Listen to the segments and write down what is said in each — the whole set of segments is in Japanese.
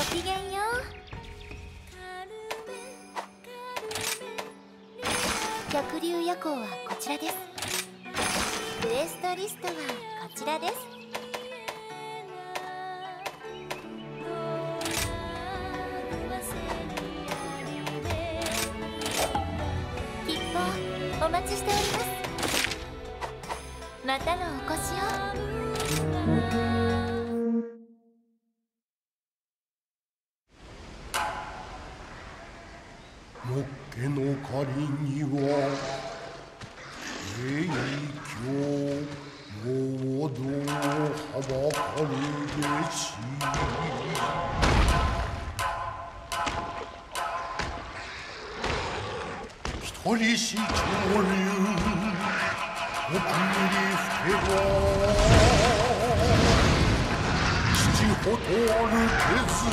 ごきげんよう。逆流夜行はこちらです。クエストリストはこちらです。きっとお待ちしております。またのお越しを。には影響モードはばかるべし一人し潮流奥にふけば父ほと歩けず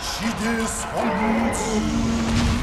死で三途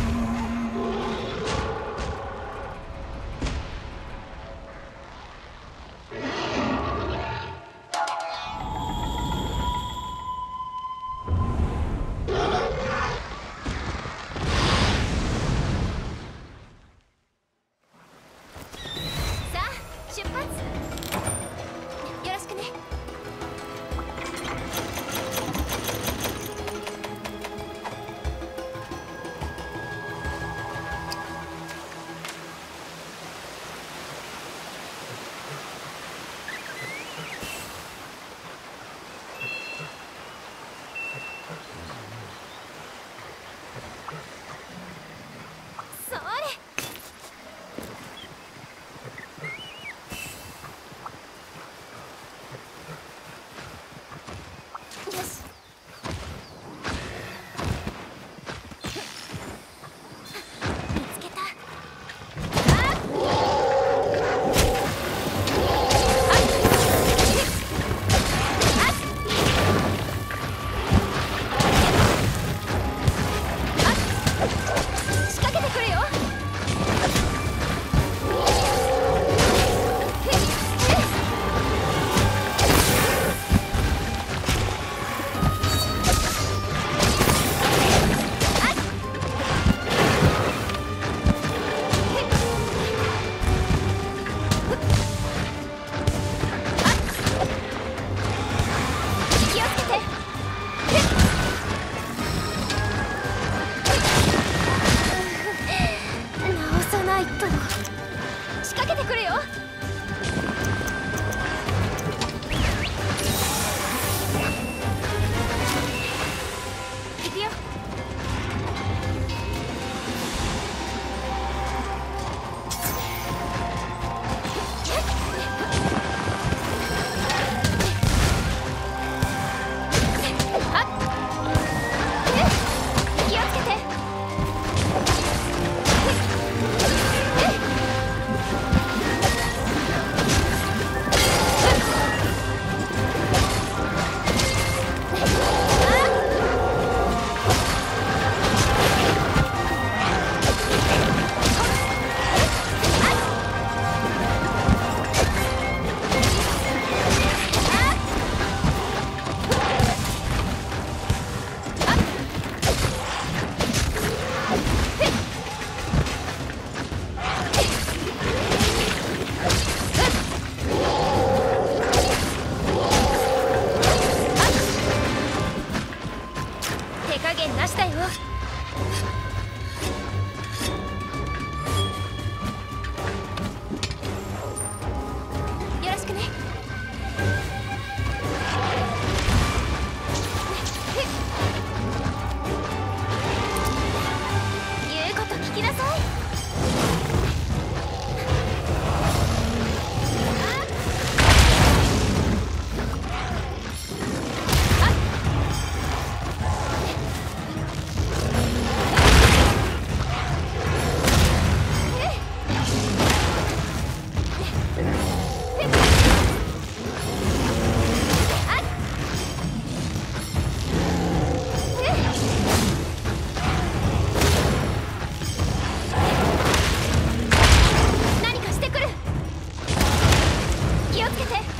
けて。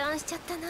断しちゃったな。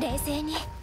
冷静に。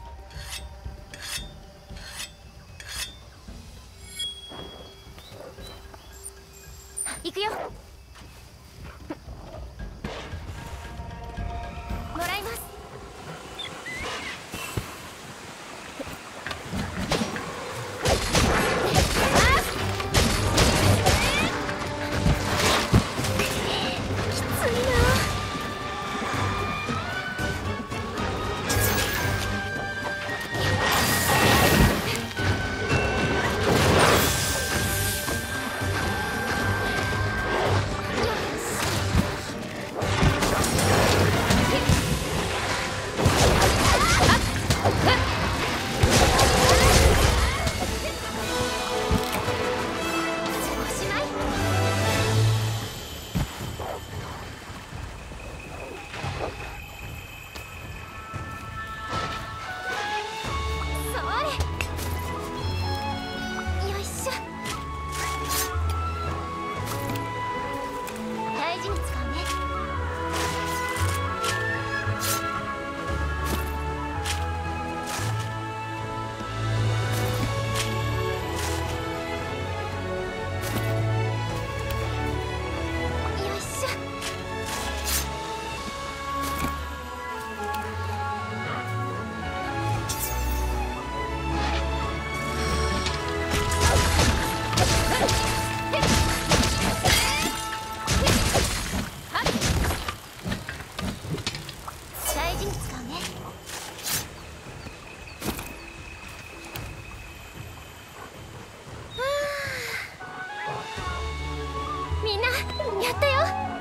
みんなやったよ